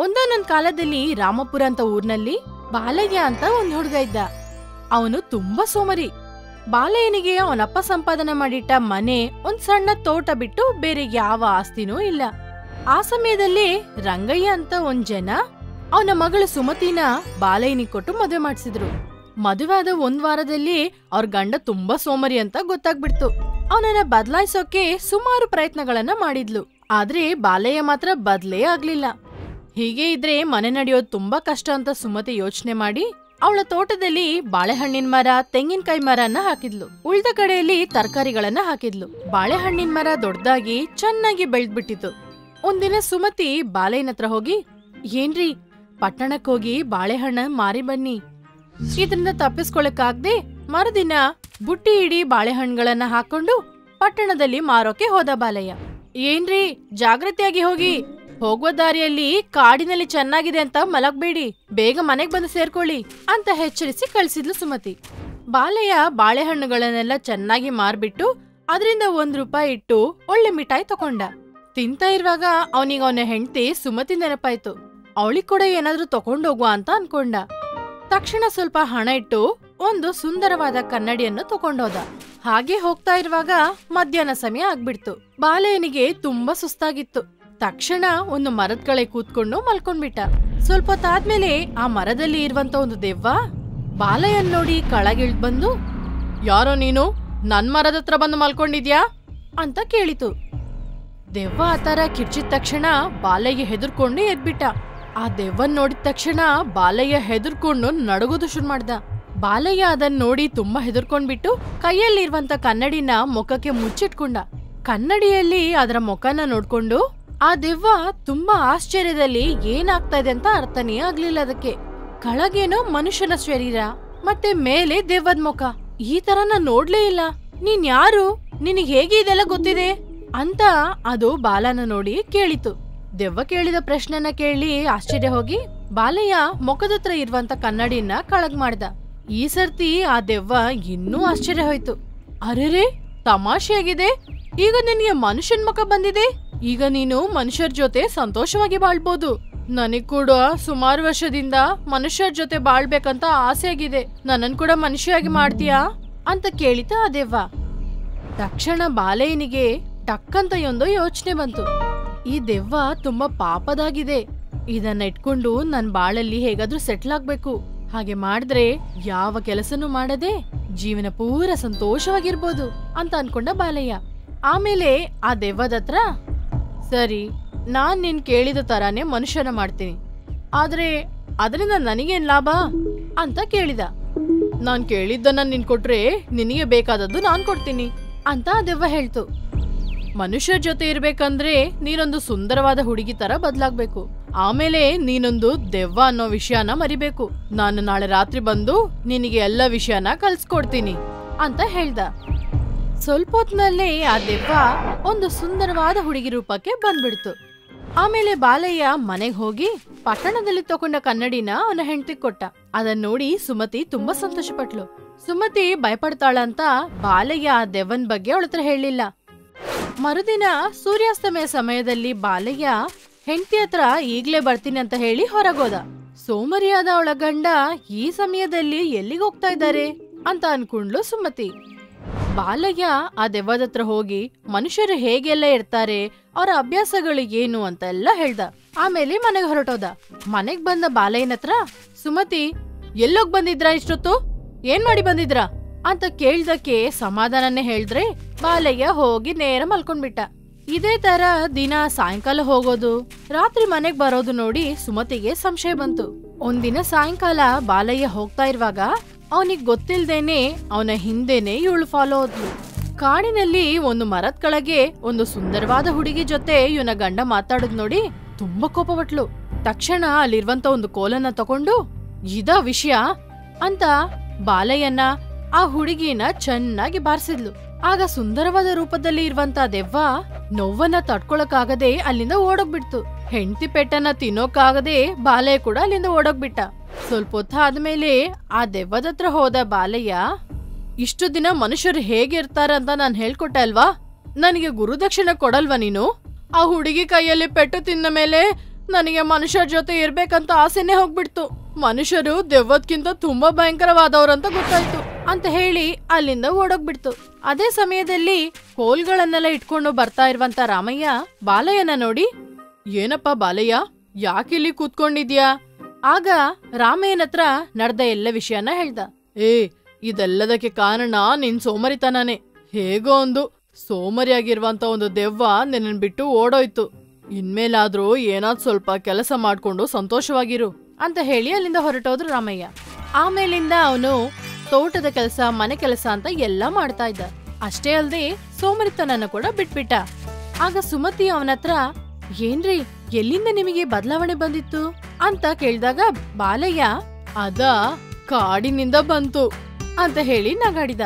ಒಂದಾನೊಂದ್ ಕಾಲದಲ್ಲಿ ರಾಮಪುರ ಅಂತ ಊರ್ನಲ್ಲಿ ಬಾಲಯ್ಯ ಅಂತ ಒಂದ್ ಹುಡುಗ ಇದ್ದ. ಅವನು ತುಂಬಾ ಸೋಮರಿ. ಬಾಲಯ್ಯನಿಗೆ ಅವನಪ್ಪ ಸಂಪಾದನೆ ಮಾಡಿಟ್ಟ ಮನೆ ಒಂದ್ ಸಣ್ಣ ತೋಟ ಬಿಟ್ಟು ಬೇರೆ ಯಾವ ಆಸ್ತಿನೂ ಇಲ್ಲ. ಆ ಸಮಯದಲ್ಲಿ ರಂಗಯ್ಯ ಅಂತ ಒಂದ್ ಜನ ಅವನ ಮಗಳು ಸುಮತಿನ ಬಾಲಯ್ಯನಿಗೆ ಕೊಟ್ಟು ಮದುವೆ ಮಾಡಿಸಿದ್ರು. ಮದುವೆ ಆದ ಒಂದ್ ವಾರದಲ್ಲಿ ಅವ್ರ ಗಂಡ ತುಂಬಾ ಸೋಮರಿ ಅಂತ ಗೊತ್ತಾಗ್ಬಿಡ್ತು. ಅವನನ್ನ ಬದಲಾಯಿಸೋಕೆ ಸುಮಾರು ಪ್ರಯತ್ನಗಳನ್ನ ಮಾಡಿದ್ಲು. ಆದ್ರೆ ಬಾಲಯ್ಯ ಮಾತ್ರ ಬದ್ಲೇ ಆಗ್ಲಿಲ್ಲ. ಹೀಗೆ ಇದ್ರೆ ಮನೆ ನಡೆಯೋದು ತುಂಬಾ ಕಷ್ಟ ಅಂತ ಸುಮತಿ ಯೋಚನೆ ಮಾಡಿ ಅವಳ ತೋಟದಲ್ಲಿ ಬಾಳೆಹಣ್ಣಿನ ಮರ, ತೆಂಗಿನಕಾಯಿ ಮರನ ಹಾಕಿದ್ಲು. ಉಳ್ದ ಕಡೆಯಲ್ಲಿ ತರಕಾರಿಗಳನ್ನ ಹಾಕಿದ್ಲು. ಬಾಳೆಹಣ್ಣಿನ ಮರ ದೊಡ್ಡದಾಗಿ ಚೆನ್ನಾಗಿ ಬೆಳ್ದ್ಬಿಟ್ಟಿತ್ತು. ಒಂದಿನ ಸುಮತಿ ಬಾಲೆಯನ್ ಹತ್ರ ಹೋಗಿ, ಏನ್ರಿ, ಪಟ್ಟಣಕ್ ಹೋಗಿ ಬಾಳೆಹಣ್ಣ ಮಾರಿ ಬನ್ನಿ. ಇದರಿಂದ ತಪ್ಪಿಸ್ಕೊಳಕ್ಕಾಗ್ದೆ ಮರುದಿನ ಬುಟ್ಟಿ ಇಡೀ ಬಾಳೆಹಣ್ಣುಗಳನ್ನ ಹಾಕೊಂಡು ಪಟ್ಟಣದಲ್ಲಿ ಮಾರೋಕೆ ಹೋದ ಬಾಲಯ್ಯ. ಏನ್ರಿ ಜಾಗೃತಿಯಾಗಿ ಹೋಗಿ ಹೋಗುವ ದಾರಿಯಲ್ಲಿ ಕಾಡಿನಲ್ಲಿ ಚೆನ್ನಾಗಿದೆ ಅಂತ ಮಲಗಬೇಡಿ. ಬೇಗ ಮನೆಗೆ ಬಂದು ಸೇರ್ಕೊಳ್ಳಿ ಅಂತ ಎಚ್ಚರಿಸಿ ಕಳಿಸಿದ್ಲು ಸುಮತಿ. ಬಾಲಯ್ಯ ಬಾಳೆಹಣ್ಣುಗಳನ್ನೆಲ್ಲ ಚೆನ್ನಾಗಿ ಮಾರ್ಬಿಟ್ಟು ಅದರಿಂದ ಒಂದ್ ರೂಪಾಯಿ ಇಟ್ಟು ಒಳ್ಳೆ ಮಿಠಾಯಿ ತಕೊಂಡ. ತಿಂತಾ ಇರುವಾಗ ಅವನಿಗೆ ಅವನ ಹೆಂಡತಿ ಸುಮತಿ ನೆನಪಾಯ್ತು. ಅವಳಿಗೆ ಕೂಡ ಏನಾದ್ರೂ ತಕೊಂಡೋಗುವ ಅಂತ ಅನ್ಕೊಂಡ. ತಕ್ಷಣ ಸ್ವಲ್ಪ ಹಣ ಇಟ್ಟು ಒಂದು ಸುಂದರವಾದ ಕನ್ನಡಿಯನ್ನು ತಕೊಂಡೋದ. ಹಾಗೆ ಹೋಗ್ತಾ ಇರುವಾಗ ಮಧ್ಯಾಹ್ನ ಸಮಯ ಆಗ್ಬಿಡ್ತು. ಬಾಲಯ್ಯನಿಗೆ ತುಂಬಾ ಸುಸ್ತಾಗಿತ್ತು. ತಕ್ಷಣ ಒಂದು ಮರದ ಕಳೆ ಕೂತ್ಕೊಂಡು ಮಲ್ಕೊಂಡ್ಬಿಟ್ಟ. ಸ್ವಲ್ಪ ಹೊತ್ತಾದ್ಮೇಲೆ ಆ ಮರದಲ್ಲಿ ಇರುವಂತ ಒಂದು ದೆವ್ವ ಬಾಲಯ್ಯನ್ ನೋಡಿ ಕಳಗಿಳ್ದ್ ಬಂದು, ಯಾರೋ ನೀನು? ನನ್ ಮರದ ಹತ್ರ ಬಂದು ಮಲ್ಕೊಂಡಿದ್ಯಾ? ಅಂತ ಕೇಳಿತು. ದೆವ್ವ ಆ ತರ ಕಿರ್ಚಿದ ತಕ್ಷಣ ಬಾಲಯ್ಯ ಹೆದರ್ಕೊಂಡು ಎದ್ಬಿಟ್ಟ. ಆ ದೆವ್ವನ್ ನೋಡಿದ ತಕ್ಷಣ ಬಾಲಯ್ಯ ಹೆದರ್ಕೊಂಡು ನಡಗೋದು ಶುರು ಮಾಡ್ದ. ಬಾಲಯ್ಯ ಅದನ್ ನೋಡಿ ತುಂಬಾ ಹೆದರ್ಕೊಂಡ್ಬಿಟ್ಟು ಕೈಯಲ್ಲಿರುವಂತ ಕನ್ನಡಿನ ಮುಖಕ್ಕೆ ಮುಚ್ಚಿಟ್ಕೊಂಡ. ಕನ್ನಡಿಯಲ್ಲಿ ಅದರ ಮುಖನ ನೋಡ್ಕೊಂಡು ಆ ದೆವ್ವ ತುಂಬಾ ಆಶ್ಚರ್ಯದಲ್ಲಿ ಏನಾಗ್ತಾ ಇದೆ ಅಂತ ಅರ್ಥನೇ ಆಗ್ಲಿಲ್ಲ ಅದಕ್ಕೆ. ಕೆಳಗೇನೋ ಮನುಷ್ಯನ ಶರೀರ, ಮತ್ತೆ ಮೇಲೆ ದೆವ್ವದ ಮುಖ. ಈ ತರ ನಾನ್ ನೋಡ್ಲೇ ಇಲ್ಲ. ನೀನ್ ಯಾರು? ನಿನಗ್ ಹೇಗೆ ಇದೆಲ್ಲ ಗೊತ್ತಿದೆ? ಅಂತ ಅದು ಬಾಲನ ನೋಡಿ ಕೇಳಿತು. ದೆವ್ವ ಕೇಳಿದ ಪ್ರಶ್ನೆನ ಕೇಳಿ ಆಶ್ಚರ್ಯ ಹೋಗಿ, ಬಾಲಯ್ಯ ಮುಖದತ್ರ ಇರುವಂತ ಕನ್ನಡಿಯನ್ನ ಕಳಗ್ ಮಾಡ್ದ. ಈ ಸರ್ತಿ ಆ ದೆವ್ವ ಇನ್ನೂ ಆಶ್ಚರ್ಯ ಹೋಯ್ತು. ಅರೆರೆ, ತಮಾಷೆಯಾಗಿದೆ? ಈಗ ನಿನಗೆ ಮನುಷ್ಯನ್ ಮುಖ ಬಂದಿದೆ? ಈಗ ನೀನು ಮನುಷ್ಯರ ಜೊತೆ ಸಂತೋಷವಾಗಿ ಬಾಳ್ಬೋದು. ನನಗ್ ಕೂಡ ಸುಮಾರು ವರ್ಷದಿಂದ ಮನುಷ್ಯರ ಜೊತೆ ಬಾಳ್ಬೇಕಂತ ಆಸೆ ಆಗಿದೆ ನನ್ನನ್ ಕೂಡ ಮನುಷ್ಯಾಗಿ ಮಾಡ್ತೀಯಾ? ಅಂತ ಕೇಳಿತ ಆ ದೆವ್ವ ತಕ್ಷಣ ಬಾಲಯ್ಯನಿಗೆ ಟಕ್ಕಂತ ಒಂದು ಯೋಚನೆ ಬಂತು. ಈ ದೆವ್ವ ತುಂಬಾ ಪಾಪದಾಗಿದೆ. ಇದನ್ನ ಇಟ್ಕೊಂಡು ನನ್ ಬಾಳಲ್ಲಿ ಹೇಗಾದ್ರೂ ಸೆಟ್ಲ್ ಆಗ್ಬೇಕು. ಹಾಗೆ ಮಾಡಿದ್ರೆ ಯಾವ ಕೆಲಸನೂ ಮಾಡದೆ ಜೀವನ ಪೂರ ಸಂತೋಷವಾಗಿರ್ಬೋದು ಅಂತ ಅನ್ಕೊಂಡ ಬಾಲಯ್ಯ. ಆಮೇಲೆ ಆ ದೆವ್ವದ ಹತ್ರ ಸರಿ, ನಾನ್ ನಿನ್ ಕೇಳಿದ ತರಾನೇ ಮನುಷ್ಯನ ಮಾಡ್ತೀನಿ. ಆದ್ರೆ ಅದರಿಂದ ನನಗೇನ್ ಲಾಭ? ಅಂತ ಕೇಳಿದ. ನಾನ್ ಕೇಳಿದ್ದನ್ನ ನಿನ್ ಕೊಟ್ರೆ ನಿನಗೆ ಬೇಕಾದದ್ದು ನಾನ್ ಕೊಡ್ತೀನಿ, ಅಂತ ದೆವ್ವ ಹೇಳ್ತು. ಮನುಷ್ಯರ ಜೊತೆ ಇರ್ಬೇಕಂದ್ರೆ ನೀನೊಂದು ಸುಂದರವಾದ ಹುಡುಗಿ ತರ ಬದ್ಲಾಗ್ಬೇಕು. ಆಮೇಲೆ ನೀನೊಂದು ದೆವ್ವ ಅನ್ನೋ ವಿಷಯನ ಮರಿಬೇಕು. ನಾನು ನಾಳೆ ರಾತ್ರಿ ಬಂದು ನಿನಗೆ ಎಲ್ಲ ವಿಷಯನ ಕಲ್ಸ್ಕೊಡ್ತೀನಿ, ಅಂತ ಹೇಳ್ದ. ಸ್ವಲ್ಪ ಹೊತ್ನಲ್ಲೇ ಆ ದೆವ್ವ ಒಂದು ಸುಂದರವಾದ ಹುಡುಗಿ ರೂಪಕ್ಕೆ ಬಂದ್ಬಿಡ್ತು. ಆಮೇಲೆ ಬಾಲಯ್ಯ ಮನೆಗೆ ಹೋಗಿ ಪಟ್ಟಣದಲ್ಲಿ ತಗೊಂಡ ಕನ್ನಡಿನ ಅವನ ಹೆಂಡತಿ ಕೊಟ್ಟ. ಅದನ್ನ ನೋಡಿ ಸುಮತಿ ತುಂಬಾ ಸಂತೋಷಪಟ್ಲು. ಸುಮತಿ ಭಯಪಡ್ತಾಳಂತ ಬಾಲಯ್ಯ ಆ ದೆವ್ವನ್ ಬಗ್ಗೆ ಅವಳ ಹತ್ರ ಹೇಳಿಲ್ಲ ಮರುದಿನ ಸೂರ್ಯಾಸ್ತಮಯ ಸಮಯದಲ್ಲಿ ಬಾಲಯ್ಯ ಹೆಂಡತಿ ಹತ್ರ ಈಗ್ಲೇ ಬರ್ತೀನಿ ಅಂತ ಹೇಳಿ ಹೊರಗೋದ. ಸೋಮರಿಯಾದ ಅವಳ ಗಂಡ ಈ ಸಮಯದಲ್ಲಿ ಎಲ್ಲಿಗೆ ಹೋಗ್ತಾ ಇದ್ದಾರೆ ಅಂತ ಅನ್ಕೊಂಡ್ಲು ಸುಮತಿ. ಬಾಲಯ್ಯ ಆ ದೆವ್ವದ ಹತ್ರ ಹೋಗಿ ಮನುಷ್ಯರು ಹೇಗೆಲ್ಲ ಇರ್ತಾರೆ, ಅವರ ಅಭ್ಯಾಸಗಳು ಏನು ಅಂತ ಎಲ್ಲ ಹೇಳ್ದ. ಆಮೇಲೆ ಮನೆಗೆ ಹೊರಟೋದ. ಮನೆಗ್ ಬಂದ ಬಾಲಯ್ಯನ ಹತ್ರ, ಸುಮತಿ, ಎಲ್ಲೋಗ್ ಬಂದಿದ್ರಾ ಇಷ್ಟೊತ್ತು? ಏನ್ ಮಾಡಿ ಬಂದಿದ್ರ? ಅಂತ ಕೇಳ್ದಕ್ಕೆ ಸಮಾಧಾನನೇ ಹೇಳಿದ್ರೆ ಬಾಲಯ್ಯ ಹೋಗಿ ನೇರ ಮಲ್ಕೊಂಡ್ಬಿಟ್ಟ. ಇದೇ ತರ ದಿನ ಸಾಯಂಕಾಲ ಹೋಗೋದು. ರಾತ್ರಿ ಮನೆಗ್ ಬರೋದು ನೋಡಿ ಸುಮತಿಗೆ ಸಂಶಯ ಬಂತು. ಒಂದಿನ ಸಾಯಂಕಾಲ ಬಾಲಯ್ಯ ಹೋಗ್ತಾ ಇರುವಾಗ ಅವನಿಗ್ ಗೊತ್ತಿಲ್ದೇನೆ ಅವನ ಹಿಂದೆನೆ ಇವಳು ಫಾಲೋ ಆದ್ಲು. ಕಾಡಿನಲ್ಲಿ ಒಂದು ಮರದ ಕೆಳಗೆ ಒಂದು ಸುಂದರವಾದ ಹುಡುಗಿ ಜೊತೆ ಇವನ ಗಂಡ ಮಾತಾಡದ್ ನೋಡಿ ತುಂಬಾ ಕೋಪಪಟ್ಲು. ತಕ್ಷಣ ಅಲ್ಲಿರುವಂತ ಒಂದು ಕೋಲನ್ನ ತಕೊಂಡು ಇದ ವಿಷಯ? ಅಂತ ಬಾಲಯ್ಯನ ಆ ಹುಡುಗಿನ ಚೆನ್ನಾಗಿ ಬಾರಿಸಿದ್ಲು. ಆಗ ಸುಂದರವಾದ ರೂಪದಲ್ಲಿ ಇರುವಂತ ದೆವ್ವ ನೋವನ್ನ ತಡ್ಕೊಳಕಾಗದೆ ಅಲ್ಲಿಂದ ಓಡೋಗ್ಬಿಡ್ತು. ಹೆಂಡತಿ ಪೆಟ್ಟನ್ನ ತಿನ್ನೋಕಾಗದೆ ಬಾಲಯ್ಯ ಕೂಡ ಅಲ್ಲಿಂದ ಓಡೋಗ್ಬಿಟ್ಟ. ಸ್ವಲ್ಪ ಹೊತ್ತಾದ್ಮೇಲೆ ಆ ದೆವ್ವದ ಹತ್ರ ಹೋದ ಬಾಲಯ್ಯ, ಇಷ್ಟು ದಿನ ಮನುಷ್ಯರು ಹೇಗಿರ್ತಾರ ಅಂತ ನಾನು ಹೇಳ್ಕೊಟ್ಟೆ ಅಲ್ವಾ? ನನಗೆ ಗುರುದಕ್ಷಿಣೆ ಕೊಡಲ್ವಾ ನೀನು? ಆ ಹುಡುಗಿ ಕೈಯಲ್ಲಿ ಪೆಟ್ಟು ತಿಂದ ಮೇಲೆ ನನಗೆ ಮನುಷ್ಯರ ಜೊತೆ ಇರ್ಬೇಕಂತ ಆಸೆನೇ ಹೋಗ್ಬಿಡ್ತು. ಮನುಷ್ಯರು ದೆವ್ವದ್ಕಿಂತ ತುಂಬಾ ಭಯಂಕರವಾದವ್ರಂತ ಗೊತ್ತಾಯ್ತು ಅಂತ ಹೇಳಿ ಅಲ್ಲಿಂದ ಓಡೋಗ್ಬಿಡ್ತು. ಅದೇ ಸಮಯದಲ್ಲಿ ಕೋಲ್ಗಳನ್ನೆಲ್ಲ ಇಟ್ಕೊಂಡು ಬರ್ತಾ ಇರುವಂತ ರಾಮಯ್ಯ, ಬಾಲಯ್ಯನ ನೋಡಿ, ಏನಪ್ಪ ಬಾಲಯ್ಯ, ಯಾಕಿಲ್ಲಿ ಕೂತ್ಕೊಂಡಿದ್ಯಾ? ಆಗ ರಾಮಯ್ಯನ ಹತ್ರ ನಡೆದ ಎಲ್ಲ ವಿಷಯನ ಹೇಳ್ದ. ಏ, ಇದೆಲ್ಲದಕ್ಕೆ ಕಾರಣ ನಿನ್ ಸೋಮರಿತನನೇ. ಹೇಗೋ ಒಂದು ಸೋಮರಿಯಾಗಿರುವಂತ ಒಂದು ದೆವ್ವ ನಿನ್ನ ಬಿಟ್ಟು ಓಡೋಯ್ತು. ಇನ್ಮೇಲಾದ್ರೂ ಏನಾದ್ ಸ್ವಲ್ಪ ಕೆಲಸ ಮಾಡ್ಕೊಂಡು ಸಂತೋಷವಾಗಿರು. ಅಂತ ಹೇಳಿ ಅಲ್ಲಿಂದ ಹೊರಟೋದ್ರು ರಾಮಯ್ಯ. ಆಮೇಲಿಂದ ಅವನು ತೋಟದ ಕೆಲಸ, ಮನೆ ಕೆಲಸ ಅಂತ ಎಲ್ಲ ಮಾಡ್ತಾ ಇದ್ದ. ಅಷ್ಟೇ ಅಲ್ಲದೆ ಸೋಮರಿತನನ್ನ ಕೂಡ ಬಿಟ್ಬಿಟ್ಟ. ಆಗ ಸುಮತಿ ಅವನತ್ರ, ಏನ್ರಿ, ಎಲ್ಲಿಂದ ನಿಮಗೆ ಬದಲಾವಣೆ ಬಂದಿತ್ತು? ಅಂತ ಕೇಳಿದಾಗ ಬಾಲಯ್ಯ ಅದ ಕಾಡಿನಿಂದ ಬಂತು ಅಂತ ಹೇಳಿ ನಗಾಡಿದ.